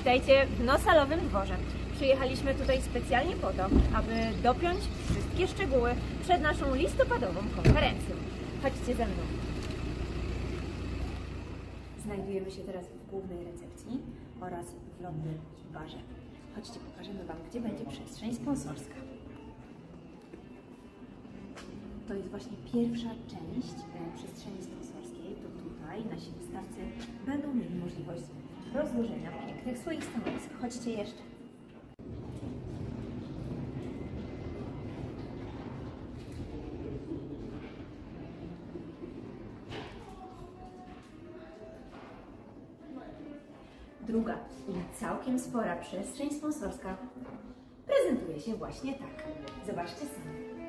Witajcie w Nosalowym Dworze. Przyjechaliśmy tutaj specjalnie po to, aby dopiąć wszystkie szczegóły przed naszą listopadową konferencją. Chodźcie ze mną. Znajdujemy się teraz w głównej recepcji oraz w lobby barze. Chodźcie, pokażemy Wam, gdzie będzie przestrzeń sponsorska. To jest właśnie pierwsza część e, przestrzeni sponsorskiej. To tutaj nasi wystawcy będą mieli możliwość rozłożenia pięknych swoich stanowisk. Chodźcie jeszcze. Druga i całkiem spora przestrzeń sponsorska prezentuje się właśnie tak. Zobaczcie sami.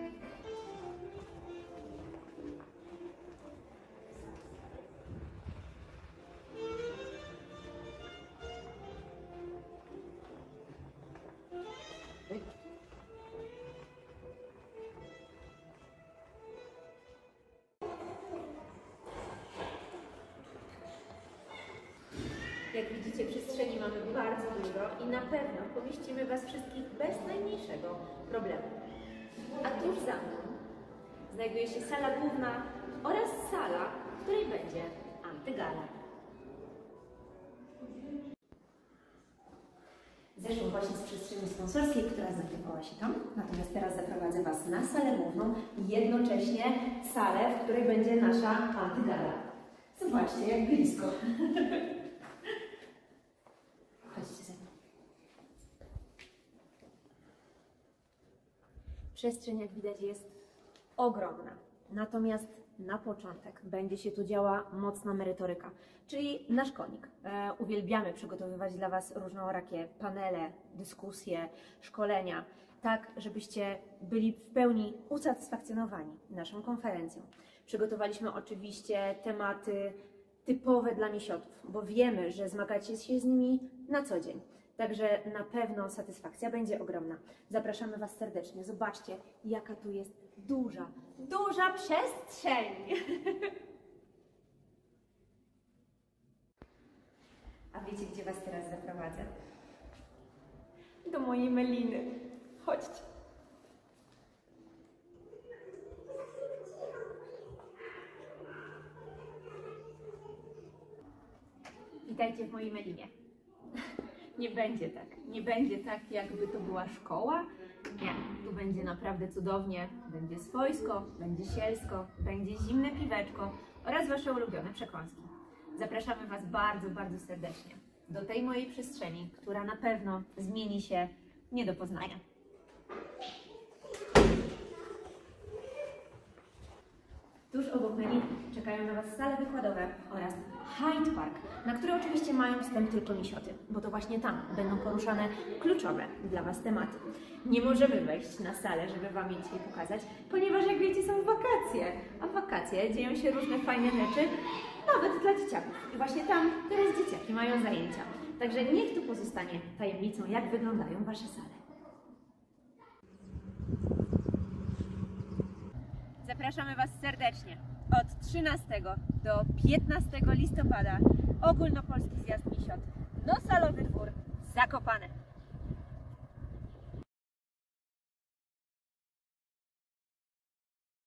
Jak widzicie, przestrzeni mamy bardzo dużo i na pewno pomieścimy Was wszystkich bez najmniejszego problemu. A tuż za mną znajduje się sala główna oraz sala, w której będzie antygala. Zeszłam właśnie z przestrzeni sponsorskiej, która znajdowała się tam, natomiast teraz zaprowadzę Was na salę główną i jednocześnie salę, w której będzie nasza antygala. Zobaczcie, jak blisko. Chodźcie ze mną. Przestrzeń, jak widać, jest ogromna. Natomiast na początek będzie się tu działa mocna merytoryka, czyli nasz konik. E, uwielbiamy przygotowywać dla Was różnorakie panele, dyskusje, szkolenia, tak żebyście byli w pełni usatysfakcjonowani naszą konferencją. Przygotowaliśmy oczywiście tematy typowe dla misiotów, bo wiemy, że zmagacie się z nimi na co dzień. Także na pewno satysfakcja będzie ogromna. Zapraszamy Was serdecznie. Zobaczcie, jaka tu jest duża, duża przestrzeń. A wiecie, gdzie Was teraz zaprowadzę? Do mojej meliny. Chodźcie. Witajcie w mojej melinie. Nie będzie tak. Nie będzie tak, jakby to była szkoła. Nie, tu będzie naprawdę cudownie. Będzie swojsko, będzie sielsko, będzie zimne piweczko oraz Wasze ulubione przekąski. Zapraszamy Was bardzo, bardzo serdecznie do tej mojej przestrzeni, która na pewno zmieni się nie do poznania. Tuż obok menu czekają na Was sale wykładowe oraz Hyde Park, na które oczywiście mają wstęp tylko misioty, bo to właśnie tam będą poruszane kluczowe dla Was tematy. Nie możemy wejść na salę, żeby Wam je dzisiaj pokazać, ponieważ jak wiecie są wakacje, a wakacje dzieją się różne fajne rzeczy, nawet dla dzieciaków. I właśnie tam teraz dzieciaki mają zajęcia. Także niech tu pozostanie tajemnicą, jak wyglądają Wasze sale. Zapraszamy Was serdecznie od 13 do 15 listopada ogólnopolski zjazd misiot. Nosalowy dwór Zakopane.